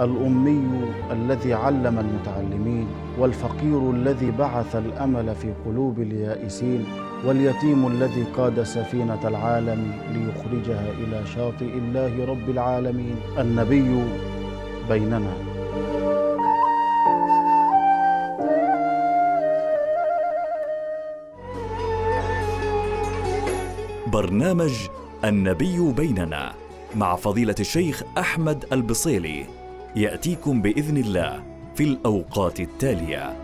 الأمي الذي علم المتعلمين والفقير الذي بعث الأمل في قلوب اليائسين واليتيم الذي قاد سفينة العالم ليخرجها إلى شاطئ الله رب العالمين. النبي بيننا. برنامج النبي بيننا مع فضيلة الشيخ أحمد البصيلي. يأتيكم بإذن الله في الأوقات التالية.